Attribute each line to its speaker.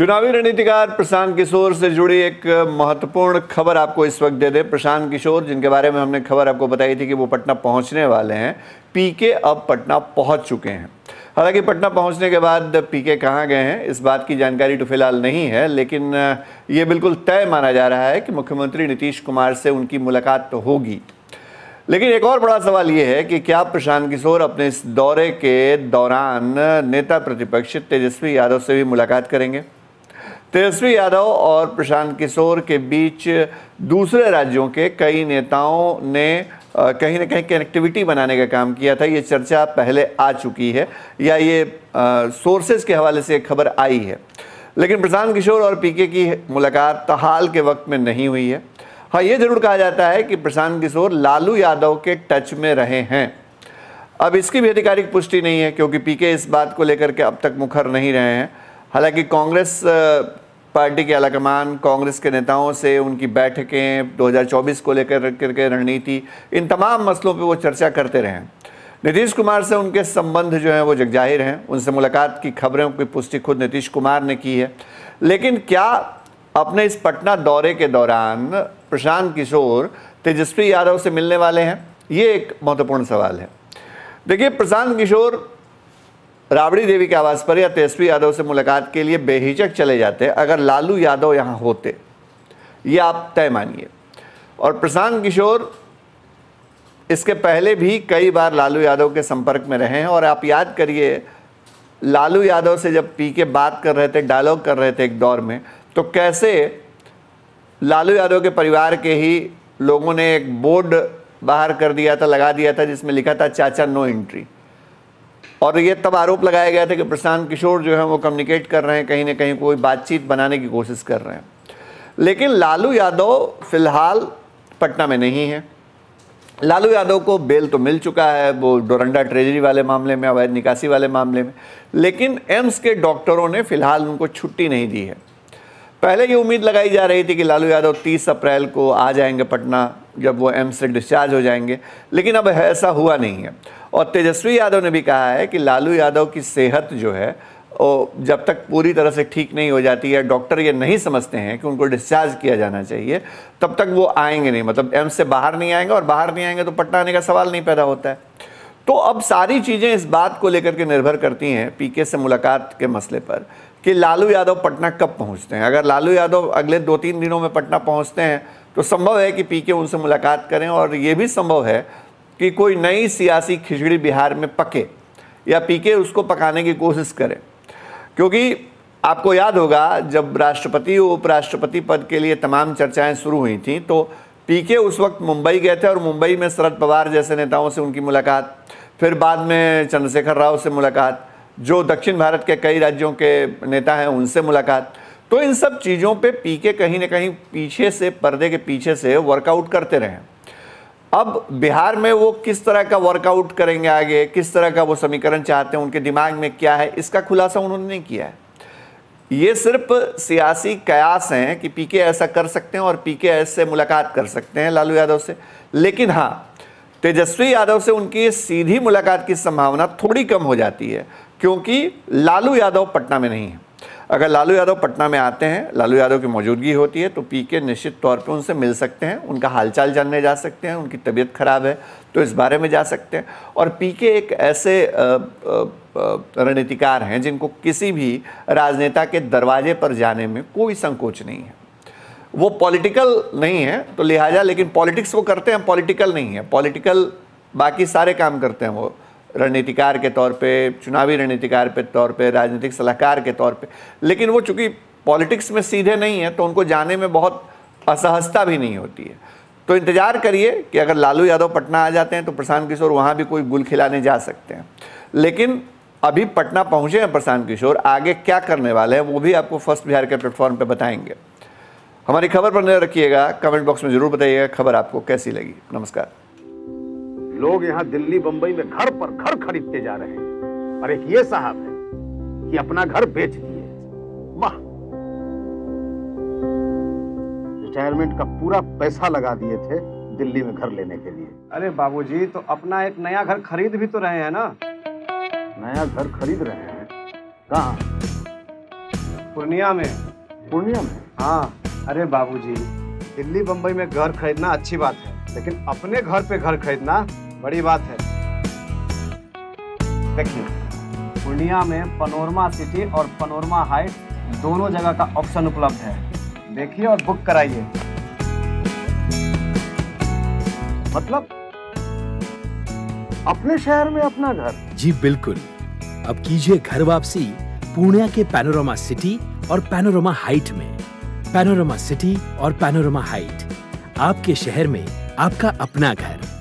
Speaker 1: चुनावी रणनीतिकार प्रशांत किशोर से जुड़ी एक महत्वपूर्ण खबर आपको इस वक्त दे दें। प्रशांत किशोर, जिनके बारे में हमने खबर आपको बताई थी कि वो पटना पहुँचने वाले हैं। पीके अब पटना पहुँच चुके हैं। हालाँकि पटना पहुँचने के बाद पीके कहाँ गए हैं, इस बात की जानकारी तो फ़िलहाल नहीं है, लेकिन ये बिल्कुल तय माना जा रहा है कि मुख्यमंत्री नीतीश कुमार से उनकी मुलाकात तो होगी। लेकिन एक और बड़ा सवाल ये है कि क्या प्रशांत किशोर अपने इस दौरे के दौरान नेता प्रतिपक्ष तेजस्वी यादव से भी मुलाकात करेंगे? तेजस्वी यादव और प्रशांत किशोर के बीच दूसरे राज्यों के कई नेताओं ने कहीं ना कहीं कनेक्टिविटी बनाने का काम किया था। ये चर्चा पहले आ चुकी है या ये सोर्सेज के हवाले से खबर आई है। लेकिन प्रशांत किशोर और पीके की मुलाकात हाल के वक्त में नहीं हुई है। हाँ ये ज़रूर कहा जाता है कि प्रशांत किशोर लालू यादव के टच में रहे हैं। अब इसकी भी आधिकारिक पुष्टि नहीं है, क्योंकि पीके इस बात को लेकर के अब तक मुखर नहीं रहे हैं। हालाँकि कांग्रेस पार्टी के आलाकमान, कांग्रेस के नेताओं से उनकी बैठकें 2024 को लेकर करके रणनीति, इन तमाम मसलों पे वो चर्चा करते रहे नीतीश कुमार से उनके संबंध जो हैं वो जगजाहिर हैं। उनसे मुलाकात की खबरों की पुष्टि खुद नीतीश कुमार ने की है। लेकिन क्या अपने इस पटना दौरे के दौरान प्रशांत किशोर, तेजस्वी यादव से मिलने वाले हैं? ये एक महत्वपूर्ण सवाल है। देखिए, प्रशांत किशोर राबड़ी देवी के आवास पर या तेजस्वी यादव से मुलाकात के लिए बेहिचक चले जाते अगर लालू यादव यहाँ होते, ये आप तय मानिए। और प्रशांत किशोर, इसके पहले भी कई बार लालू यादव के संपर्क में रहे हैं। और आप याद करिए, लालू यादव से जब पी के बात कर रहे थे, डायलॉग कर रहे थे एक दौर में तो कैसे लालू यादव के परिवार के ही लोगों ने एक बोर्ड बाहर कर दिया था, लगा दिया था, जिसमें लिखा था, चाचा नो एंट्री। और ये तब आरोप लगाया गया था कि प्रशांत किशोर जो है वो कम्युनिकेट कर रहे हैं, कहीं ना कहीं कोई बातचीत बनाने की कोशिश कर रहे हैं। लेकिन लालू यादव फ़िलहाल पटना में नहीं है। लालू यादव को बेल तो मिल चुका है, वो डोरंडा ट्रेजरी वाले मामले में, अवैध निकासी वाले मामले में, लेकिन एम्स के डॉक्टरों ने फ़िलहाल उनको छुट्टी नहीं दी है। पहले ये उम्मीद लगाई जा रही थी कि लालू यादव 30 अप्रैल को आ जाएँगे पटना, जब वो एम्स से डिस्चार्ज हो जाएँगे, लेकिन अब ऐसा हुआ नहीं है। और तेजस्वी यादव ने भी कहा है कि लालू यादव की सेहत जो है, वो जब तक पूरी तरह से ठीक नहीं हो जाती है, डॉक्टर ये नहीं समझते हैं कि उनको डिस्चार्ज किया जाना चाहिए, तब तक वो आएँगे नहीं। मतलब एम्स से बाहर नहीं आएँगे और बाहर नहीं आएँगे तो पटना आने का सवाल नहीं पैदा होता है। तो अब सारी चीज़ें इस बात को लेकर के निर्भर करती हैं पीके से मुलाकात के मसले पर कि लालू यादव पटना कब पहुँचते हैं। अगर लालू यादव अगले दो तीन दिनों में पटना पहुँचते हैं तो संभव है कि पीके उनसे मुलाकात करें और ये भी संभव है कि कोई नई सियासी खिचड़ी बिहार में पके या पीके, उसको पकाने की कोशिश करें। क्योंकि आपको याद होगा, जब राष्ट्रपति उपराष्ट्रपति पद के लिए तमाम चर्चाएँ शुरू हुई थी तो पीके उस वक्त मुंबई गए थे और मुंबई में शरद पवार जैसे नेताओं से उनकी मुलाकात, फिर बाद में चंद्रशेखर राव से मुलाकात, जो दक्षिण भारत के कई राज्यों के नेता हैं उनसे मुलाकात। तो इन सब चीज़ों पे पीके कहीं ना कहीं पीछे से, पर्दे के पीछे से वर्कआउट करते रहे। अब बिहार में वो किस तरह का वर्कआउट करेंगे आगे? किस तरह का वो समीकरण चाहते हैं? उनके दिमाग में क्या है? इसका खुलासा उन्होंने नहीं किया है। ये सिर्फ़ सियासी कयास हैं कि पीके ऐसा कर सकते हैं और पीके ऐसे मुलाकात कर सकते हैं लालू यादव से। लेकिन हाँ तेजस्वी यादव से उनकी सीधी मुलाकात की संभावना थोड़ी कम हो जाती है, क्योंकि लालू यादव पटना में नहीं है। अगर लालू यादव पटना में आते हैं, लालू यादव की मौजूदगी होती है तो पीके निश्चित तौर पे उनसे मिल सकते हैं, उनका हालचाल जानने जा सकते हैं, उनकी तबीयत खराब है तो इस बारे में जा सकते हैं। और पीके एक ऐसे रणनीतिकार हैं, जिनको किसी भी राजनेता के दरवाजे पर जाने में कोई संकोच नहीं है। वो पॉलिटिकल नहीं है तो लिहाजा लेकिन पॉलिटिक्स वो करते हैं, पॉलिटिकल नहीं है। पॉलिटिकल बाकी सारे काम करते हैं वो। रणनीतिकार के तौर पे, चुनावी रणनीतिकार के तौर पे, राजनीतिक सलाहकार के तौर पे। लेकिन वो चूँकि पॉलिटिक्स में सीधे नहीं है तो उनको जाने में बहुत असहजता भी नहीं होती है। तो इंतज़ार करिए कि अगर लालू यादव पटना आ जाते हैं तो प्रशांत किशोर वहाँ भी कोई गुल खिलाने जा सकते हैं। लेकिन अभी पटना पहुँचे हैं प्रशांत किशोर, आगे क्या करने वाले हैं, वो भी आपको फ़र्स्ट बिहार के प्लेटफॉर्म पर बताएँगे। हमारी खबर पर नज़र रखिएगा, कमेंट बॉक्स में ज़रूर बताइएगा, खबर आपको कैसी लगी। नमस्कार।
Speaker 2: लोग यहाँ दिल्ली बंबई में घर पर घर खरीदते जा रहे हैं। और एक ये साहब है कि अपना घर बेच दिए। वाह! रिटायरमेंट का पूरा पैसा लगा दिए थे दिल्ली में घर लेने के लिए।
Speaker 3: अरे बाबूजी तो अपना एक नया घर खरीद भी तो रहे हैं ना?
Speaker 2: नया घर खरीद रहे हैं? कहा?
Speaker 3: पूर्णिया में।
Speaker 2: पूर्णिया में?
Speaker 3: हाँ। अरे बाबूजी दिल्ली बम्बई में घर खरीदना अच्छी बात है लेकिन अपने घर पे घर खरीदना बड़ी बात है। देखिए, पूर्णिया में पनोरमा सिटी और पनोरमा हाइट दोनों जगह का ऑप्शन उपलब्ध है। देखिए और बुक कराइए।
Speaker 2: मतलब अपने शहर में अपना घर।
Speaker 4: जी, बिल्कुल। अब कीजिए घर वापसी पूर्णिया के पैनोरमा सिटी और पैनोरमा हाइट में। पैनोरमा सिटी और पैनोरमा हाइट। आपके शहर में आपका अपना घर।